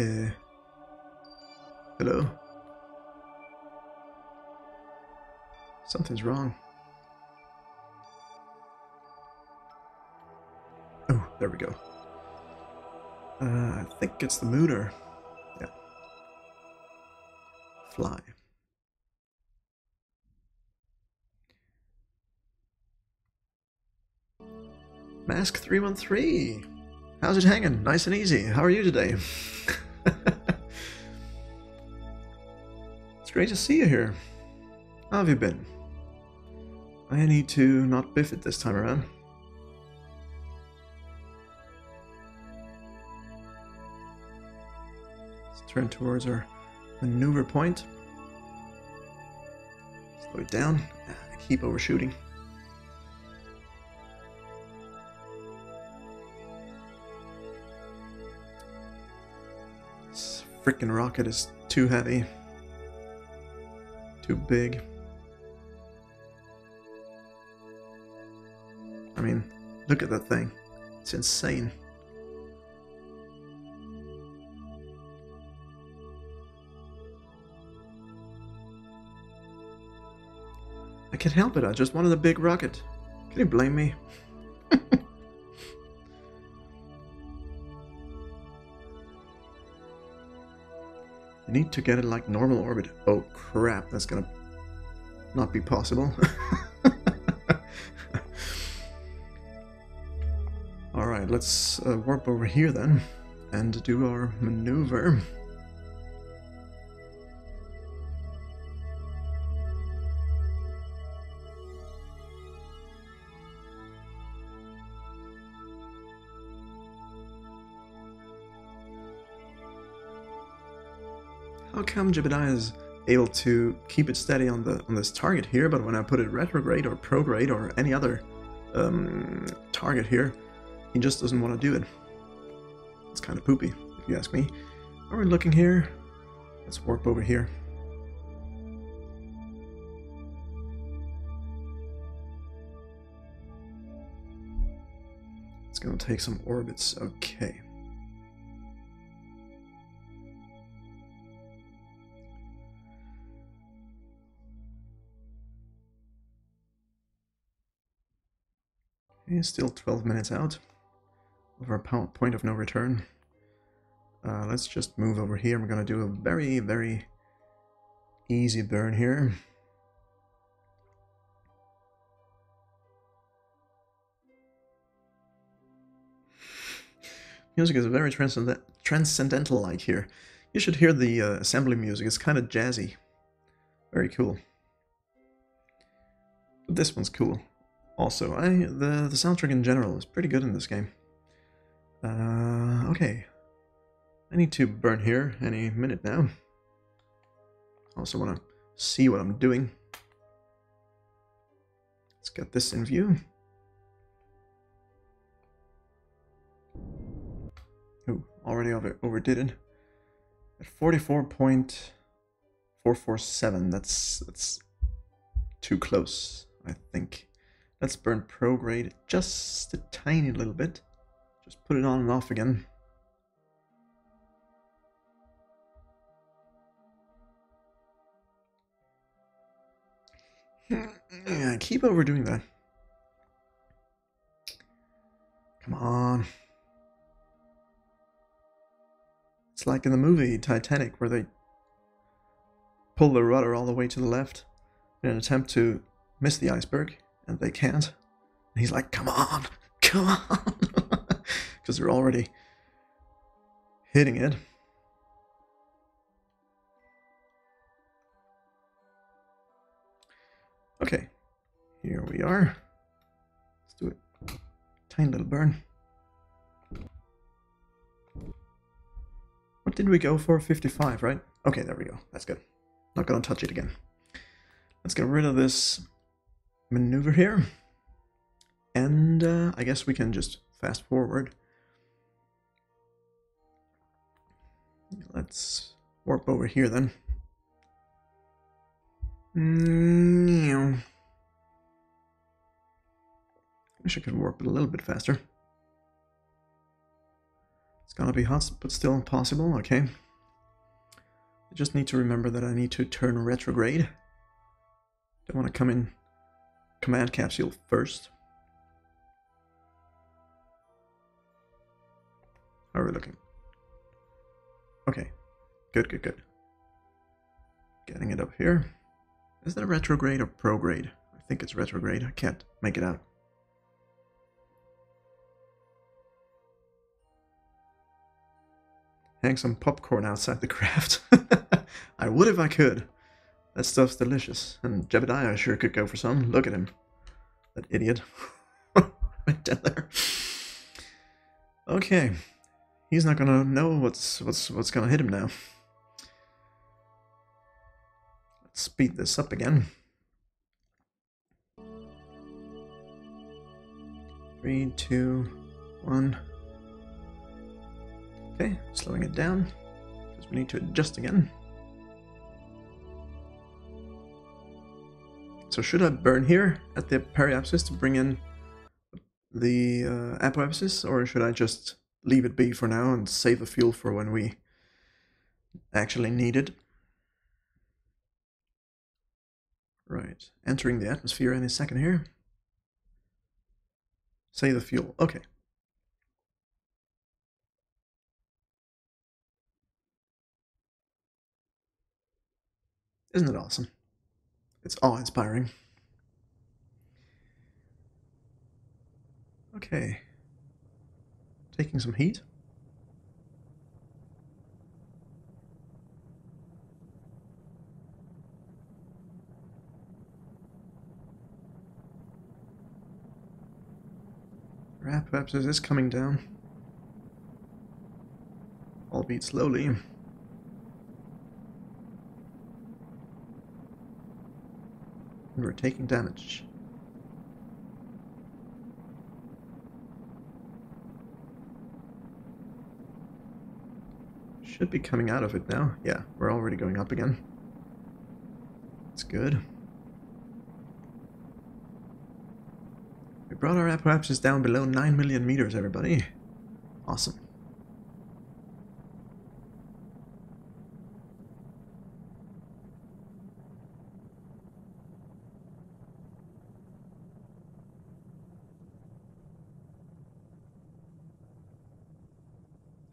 Uh, hello? Something's wrong. Oh, there we go. Uh, I think it's the mooner. Yeah. Fly. Mask 313. How's it hanging? Nice and easy. How are you today? it's great to see you here. How have you been? I need to not biff it this time around. Let's turn towards our maneuver point. Slow it down. Keep overshooting. This freaking rocket is too heavy. Too big. I mean, look at that thing. It's insane. I can't help it, I just wanted a big rocket. Can you blame me? Need to get it like normal orbit. Oh crap, that's gonna not be possible. Alright, let's uh, warp over here then and do our maneuver. How come Jebediah is able to keep it steady on the on this target here, but when I put it retrograde or prograde or any other um, target here, he just doesn't want to do it. It's kind of poopy, if you ask me. Are we looking here? Let's warp over here. It's gonna take some orbits. Okay. Still 12 minutes out of our point of no return. Uh, let's just move over here. We're going to do a very, very easy burn here. Music is very transcend transcendental like here. You should hear the uh, assembly music. It's kind of jazzy. Very cool. But this one's cool. Also, I the, the soundtrack in general is pretty good in this game. Uh, okay. I need to burn here any minute now. Also want to see what I'm doing. Let's get this in view. Ooh, already over overdid it. At 44.447, that's that's too close, I think. Let's burn prograde just a tiny little bit. Just put it on and off again. Yeah, keep overdoing that. Come on. It's like in the movie Titanic where they pull the rudder all the way to the left in an attempt to miss the iceberg, and they can't. And he's like, come on, come on. Because they're already hitting it. Okay, here we are. Let's do it. Tiny little burn. What did we go for? 55, right? Okay, there we go. That's good. Not gonna touch it again. Let's get rid of this maneuver here. And uh, I guess we can just fast forward. Let's warp over here then. Wish I could warp it a little bit faster. It's gonna be hot, but still possible, okay. I just need to remember that I need to turn retrograde. Don't want to come in command capsule first. How are we looking? Okay, good, good, good. Getting it up here. Is that retrograde or prograde? I think it's retrograde. I can't make it out. Hang some popcorn outside the craft. I would if I could. That stuff's delicious. And Jebediah sure could go for some. Look at him. That idiot. right down there. Okay. He's not gonna know what's what's what's gonna hit him now. Let's speed this up again. Three, two, one. Okay, slowing it down because we need to adjust again. So should I burn here at the periapsis to bring in the uh, apoapsis, or should I just leave it be for now and save the fuel for when we actually need it? Right, entering the atmosphere any second here. Save the fuel, okay. Isn't it awesome? It's awe-inspiring. Okay. Taking some heat. Periapsis coming down. Albeit slowly. We're taking damage. Should be coming out of it now. Yeah, we're already going up again. That's good. We brought our apoapsis down below 9 million meters, everybody. Awesome.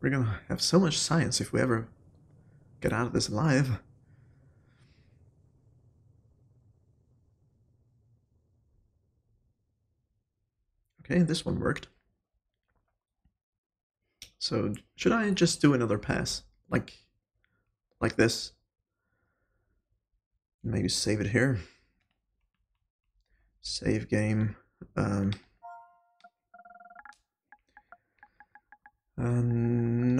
We're gonna have so much science if we ever get out of this alive. Okay, this one worked. So should I just do another pass? Like, like this? Maybe save it here. Save game. Um,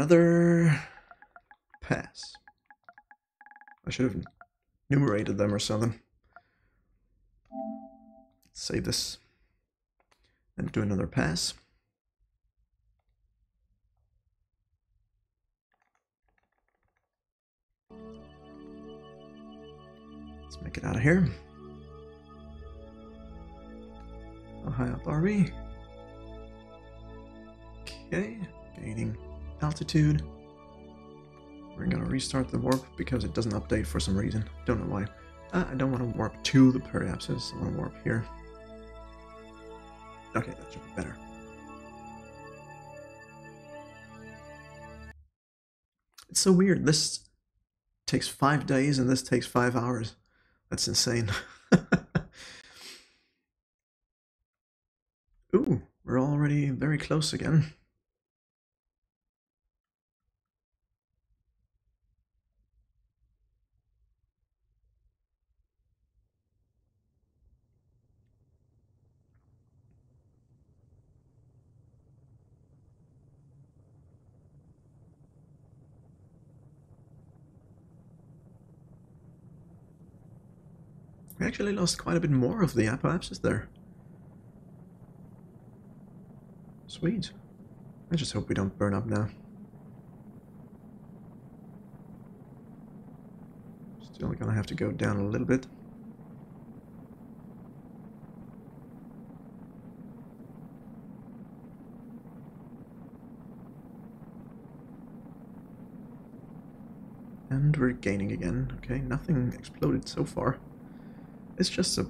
Another pass. I should have enumerated them or something. Save this and do another pass. Let's make it out of here. How high up are we? Okay gaining altitude. We're gonna restart the warp because it doesn't update for some reason. Don't know why. Uh, I don't want to warp to the periapsis. I want to warp here. Okay, that should be better. It's so weird. This takes five days and this takes five hours. That's insane. Ooh, we're already very close again. We actually lost quite a bit more of the apoapsis there. Sweet. I just hope we don't burn up now. Still gonna have to go down a little bit. And we're gaining again. Okay, nothing exploded so far. It's just a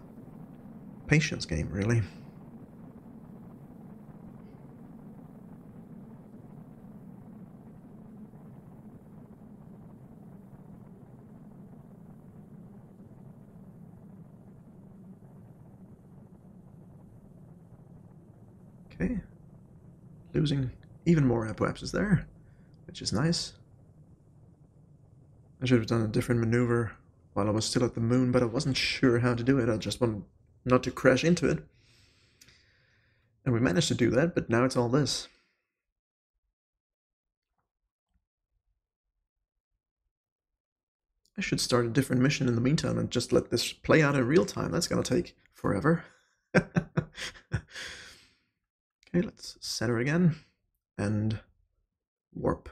patience game, really. Okay. Losing even more apoapsis there, which is nice. I should have done a different maneuver while I was still at the moon, but I wasn't sure how to do it. I just wanted not to crash into it. And we managed to do that, but now it's all this. I should start a different mission in the meantime and just let this play out in real time. That's gonna take forever. Okay, let's center again and warp.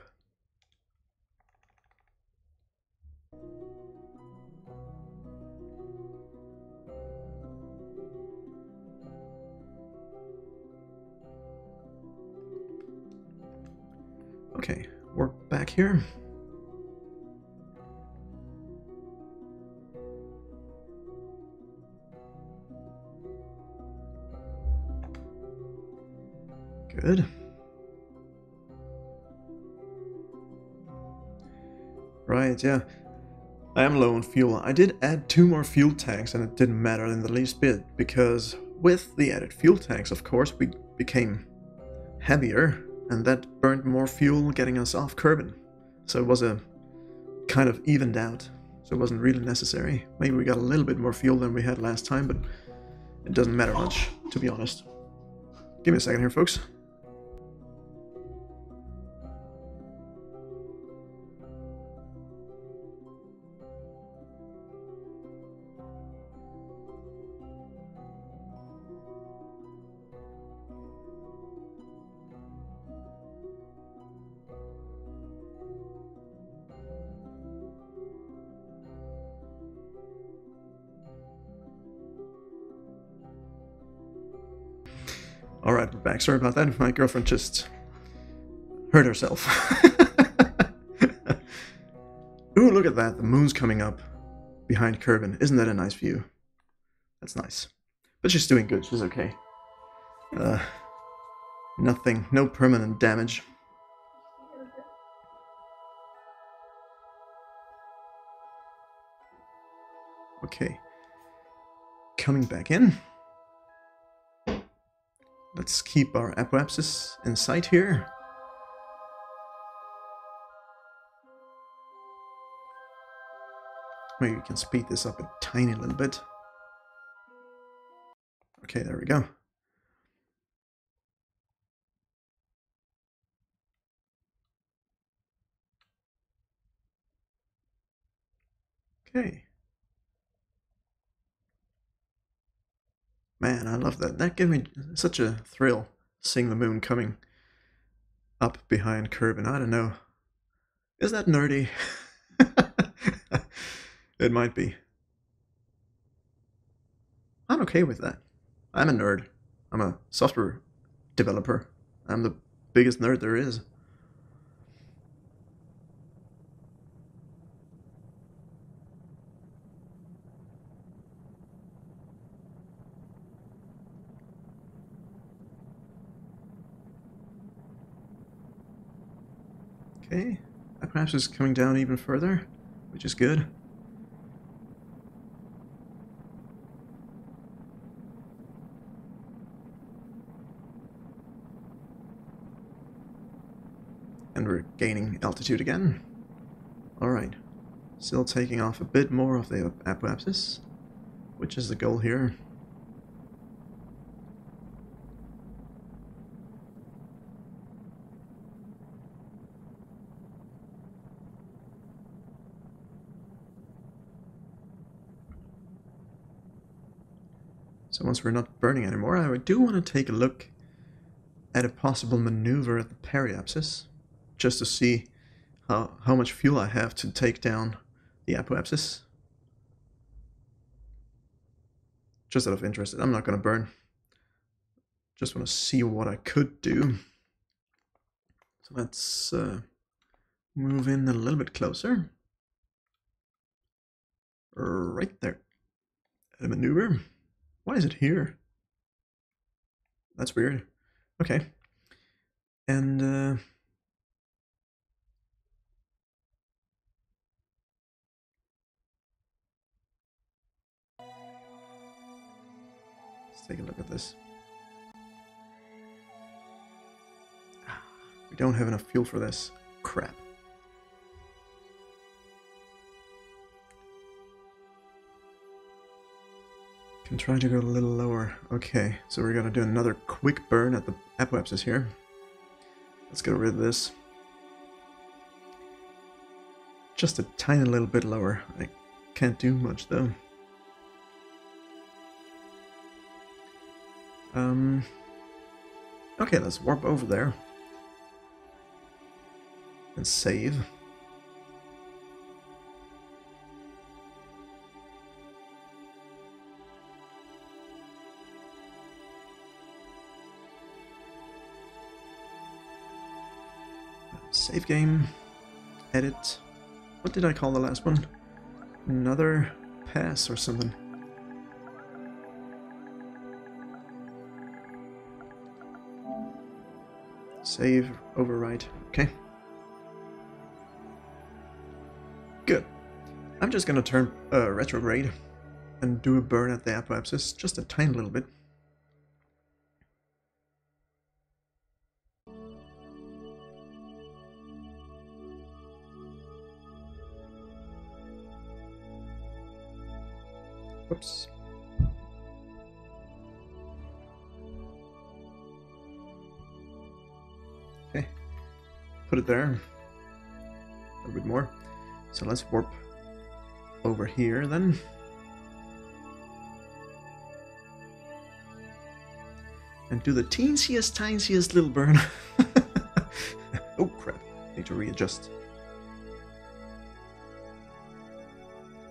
Back here. Good. Right, yeah. I am low on fuel. I did add two more fuel tanks and it didn't matter in the least bit because with the added fuel tanks, of course, we became heavier and that burned more fuel getting us off Kerbin. So it was a kind of evened out. So it wasn't really necessary. Maybe we got a little bit more fuel than we had last time, but it doesn't matter much, to be honest. Give me a second here, folks. Alright, we're back. Sorry about that. My girlfriend just hurt herself. Ooh, look at that. The moon's coming up behind Kerbin. Isn't that a nice view? That's nice. But she's doing good. She's okay. Uh, nothing. No permanent damage. Okay. Coming back in. Let's keep our apoapsis in sight here. Maybe we can speed this up a tiny little bit. Okay, there we go. Okay. Man, I love that. That gave me such a thrill seeing the moon coming up behind Kerbin. I don't know. Is that nerdy? it might be. I'm okay with that. I'm a nerd. I'm a software developer. I'm the biggest nerd there is. Okay, periapsis coming down even further, which is good. And we're gaining altitude again. Alright, still taking off a bit more of the apoapsis, which is the goal here. So once we're not burning anymore, I do want to take a look at a possible maneuver at the periapsis, just to see how, how much fuel I have to take down the apoapsis. Just out of interest, I'm not going to burn. Just want to see what I could do. So let's uh, move in a little bit closer. right there. A maneuver. Why is it here? That's weird. Okay. And uh, let's take a look at this. We don't have enough fuel for this. Crap. Can try to go a little lower. Okay, so we're gonna do another quick burn at the apoapsis here. Let's get rid of this. Just a tiny little bit lower. I can't do much though. Um. Okay, let's warp over there. And save. Save game. Edit. What did I call the last one? Another pass or something. Save, overwrite. Okay. Good. I'm just gonna turn uh, retrograde and do a burn at the apoapsis, just a tiny little bit. Okay. Put it there. A little bit more. So let's warp over here then. And do the teensiest, tiniest little burn. oh crap, need to readjust.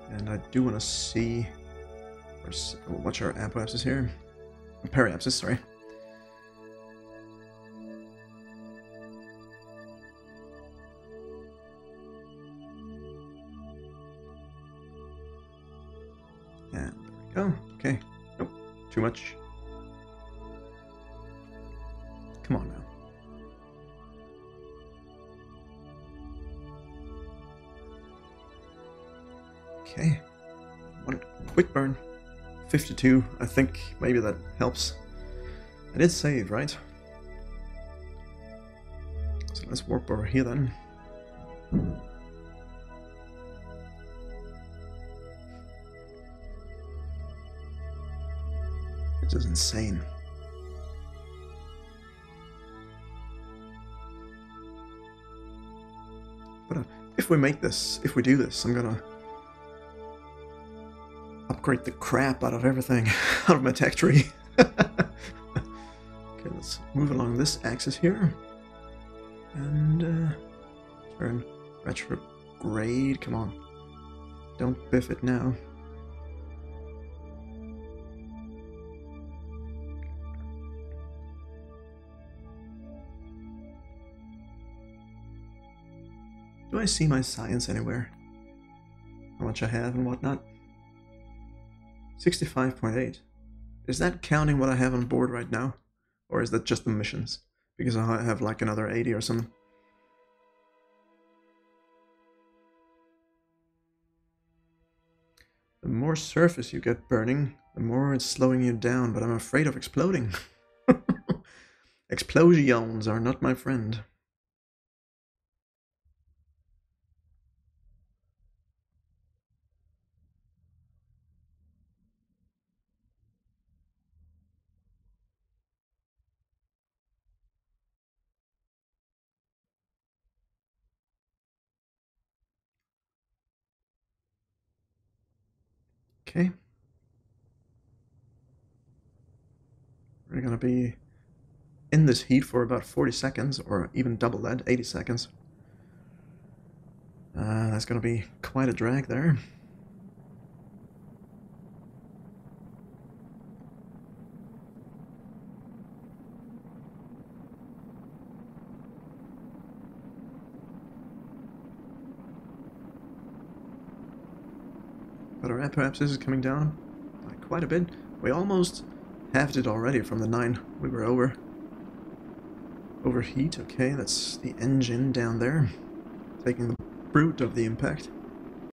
And I do want to see what's our apoapsis here? Periapsis, sorry. And there we go. Okay. Nope. Too much. Come on now. Okay. One quick burn. 52, I think maybe that helps. I did save, right? So let's warp over here then. This is insane. But uh, if we make this, if we do this, I'm gonna upgrade the crap out of everything out of my tech tree. okay, let's move along this axis here. And uh, turn retrograde. Come on. Don't biff it now. Do I see my science anywhere? How much I have and whatnot? 65.8. Is that counting what I have on board right now? Or is that just the missions? Because I have like another 80 or something. The more surface you get burning, the more it's slowing you down, but I'm afraid of exploding. Explosions are not my friend. Okay. We're going to be in this heat for about 40 seconds, or even double that, 80 seconds. Uh, that's going to be quite a drag there. But our this is coming down by quite a bit. We almost halved it already from the 9 we were over. Overheat, okay, that's the engine down there. Taking the brunt of the impact.